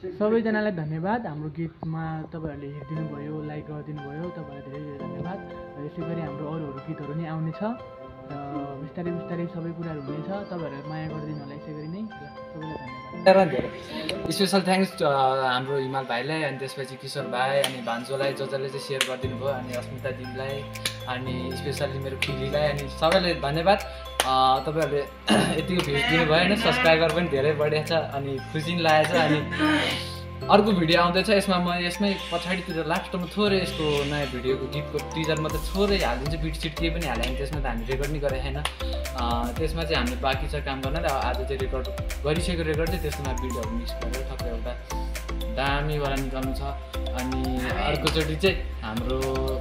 सबैजनालाई धन्यवाद। हाम्रो गीतमा तपाईँहरूले हेरिदिनु भयो लाइक गरिदिनु भयो तपाईँहरूलाई धेरै धेरै धन्यवाद। र यसै गरी हाम्रो अरू अरू गीतहरू नै आउनेछ र बिस्तारै बिस्तारै सबै कुराहरू हुनेछ। तपाईँहरूले माया गरिदिनु होला यसै गरी नै। सबैलाई स्पेसल थ्याङ्क्स हाम्रो हिमाल भाइलाई अनि त्यसपछि किशोर भाइ अनि भान्जोलाई जो जसले चाहिँ सेयर गरिदिनु भयो अनि अस्मिता दिदीलाई अनि स्पेसल्ली मेरो फिलीलाई अनि सबैलाई धन्यवाद। तपाईँहरूले यतिको भ्युज दिनुभयो होइन सब्सक्राइबर पनि धेरै बढेको छ अनि खुसी पनि लागेको छ अनि अर्को भिडियो आउँदैछ यसमा म यसमै पछाडितिर लास्टमा थोरै यसको नयाँ भिडियोको गीतको टिजर मात्रै थोरै हालिदिन्छु बिट सिट केही पनि हालेन त्यसमा त हामी रेकर्ड नै गरेको छैन। त्यसमा चाहिँ हामी बाँकी छ काम गर्न र आज चाहिँ रेकर्ड गरिसकेको रेकर्ड चाहिँ त्यसमा भिडियोहरू मिक्स गरेर ठक्कै एउटा दामीवाला निकाल्नु छ। अनि अर्कोचोटि चाहिँ हाम्रो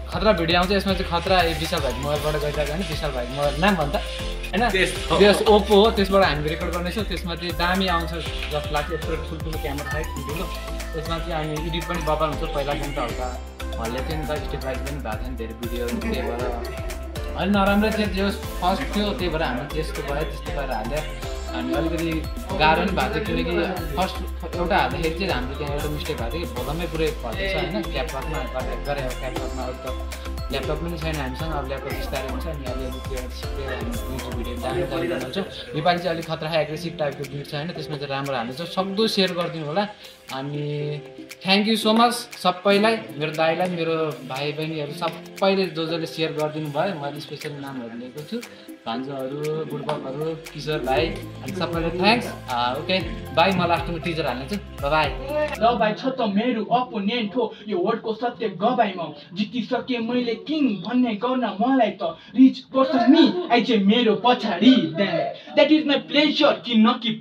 खतरा भिडियो आउँछ यसमा चाहिँ खतरा विशाल भाइको मोबाइलबाट गइरहेको होइन विशाल भाइको मोबाइल नाम भन्छ होइन? त्यस ओप्पो हो त्यसबाट हामी रेकर्ड गर्नेछौँ। त्यसमा चाहिँ दामी आउँछ जस्तो लाग्छ। यत्रो ठुल्ठुलो क्यामेरा छ ठुल्ठुलो। त्यसमा चाहिँ हामी एडिट पनि बबाल हुन्छ। पहिला पनि त हल्का हल्ले थियो नि त स्टेप वाइज पनि भएको थियो नि धेरै भिडियोहरू। त्यही भएर अलिक नराम्रो थियो त्यो फर्स्ट थियो त्यही भएर हामी त्यस्तो भयो त्यस्तो गरेर हाल्यो। अनि अलिकति गाह्रो पनि भएको थियो किनकि फर्स्ट एउटा हाल्दाखेरि चाहिँ हाम्रो त्यहाँ एउटा मिस्टेक भएको थियो कि भोलमै पुरै घटेछ होइन? ल्यापटपमा गरे ल्यापटपमा अलिक त ल्यापटप पनि छैन हामीसँग अब ल्यापटप बिस्तारै हुन्छ अनि अलिअलि त्यो सिक्दै युट्युब भिडियो दामी बनाउँछौँ नेपाली चाहिँ अलिक खतरा एग्रेसिभ टाइपको भिड छ होइन त्यसमा चाहिँ राम्रो हाल्नु छ सक्दो सेयर गरिदिनु होला। अनि थ्याङ्क यू सो मच सबैलाई मेरो दाईलाई मेरो भाइ बहिनीहरू सबैले जो जसले सेयर गरिदिनु भयो मैले स्पेसल नामहरू लिएको छु। भान्जोहरू बुढबकहरू किशोर भाइ अनि सबैलाई थ्याङ्क्स ओके बाई म लास्टमा टिचर हाल्नेछु। बाई दबाई छ त मेरो अपोनेन्ट हो। यो वर्डको सत्य गबाइमा जितिसके मैले किङ भन्ने गर्न मलाई त रिच मी आई चाहिँ मेरो पछाडि shall. That is my pleasure, Kinoki.